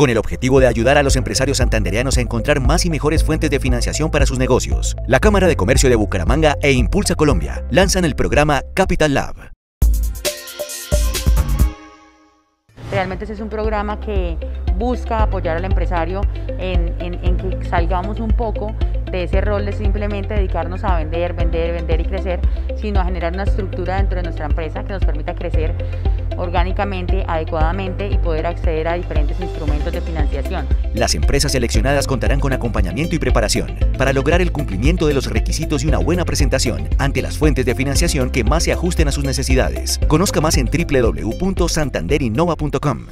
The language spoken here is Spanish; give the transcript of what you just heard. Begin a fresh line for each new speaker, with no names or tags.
con el objetivo de ayudar a los empresarios santandereanos a encontrar más y mejores fuentes de financiación para sus negocios. La Cámara de Comercio de Bucaramanga e Impulsa Colombia lanzan el programa Capital Lab.
Realmente ese es un programa que busca apoyar al empresario en, en que salgamos un poco de ese rol de simplemente dedicarnos a vender, vender, vender y crecer, sino a generar una estructura dentro de nuestra empresa que nos permita crecer orgánicamente, adecuadamente y poder acceder a diferentes instrumentos de financiación.
Las empresas seleccionadas contarán con acompañamiento y preparación para lograr el cumplimiento de los requisitos y una buena presentación ante las fuentes de financiación que más se ajusten a sus necesidades. Conozca más en www.santanderinnova.com.